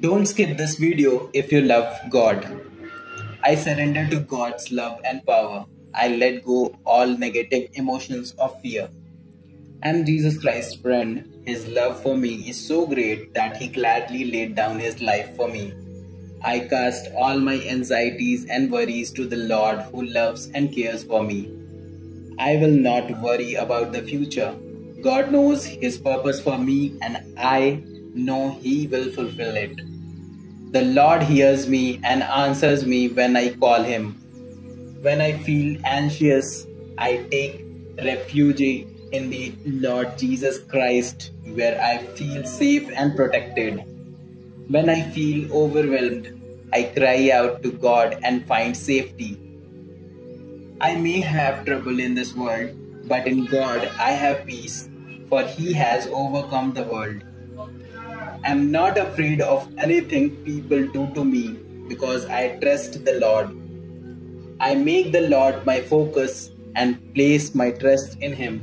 Don't skip this video if you love God. I surrender to God's love and power. I let go all negative emotions of fear. I'm Jesus Christ's friend. His love for me is so great that he gladly laid down his life for me. I cast all my anxieties and worries to the Lord who loves and cares for me. I will not worry about the future. God knows his purpose for me and I know he will fulfill it. The Lord hears me and answers me when I call him. When I feel anxious, I take refuge in the Lord Jesus Christ, where I feel safe and protected. When I feel overwhelmed, I cry out to God and find safety. I may have trouble in this world, but in God I have peace, for He has overcome the world. I'm not afraid of anything people do to me because I trust the Lord. I make the Lord my focus and place my trust in Him,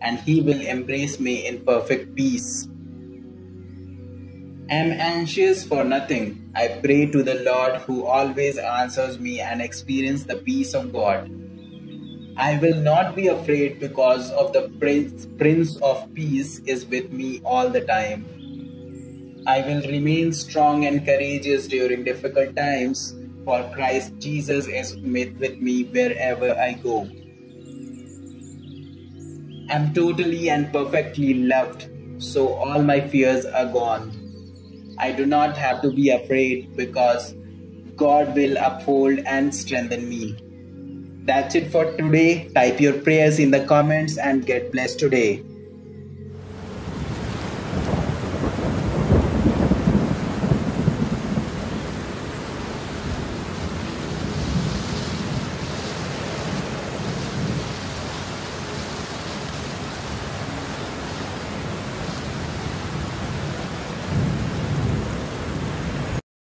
and He will embrace me in perfect peace. I am anxious for nothing. I pray to the Lord who always answers me and experience the peace of God. I will not be afraid because of the Prince, Prince of Peace is with me all the time. I will remain strong and courageous during difficult times, for Christ Jesus is with me wherever I go. I'm totally and perfectly loved, so all my fears are gone. I do not have to be afraid because God will uphold and strengthen me. That's it for today. Type your prayers in the comments and get blessed today.